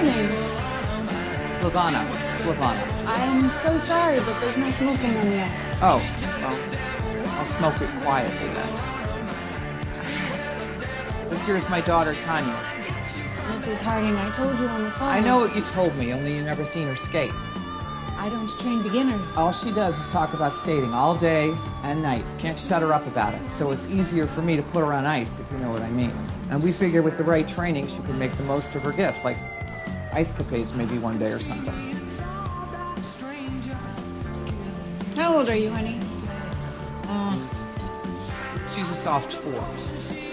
Harding. LaVona. It's LaVona. I'm so sorry, but there's no smoking on the ice. Oh, well, I'll smoke it quietly then. This here's my daughter, Tonya. Mrs. Harding, I told you on the phone. I know what you told me, only you never seen her skate. I don't train beginners. All she does is talk about skating all day and night. Can't shut her up about it. So it's easier for me to put her on ice, if you know what I mean. And we figure with the right training, she can make the most of her gift, like ice capades maybe one day or something. How old are you, honey? Uh, she's a soft four.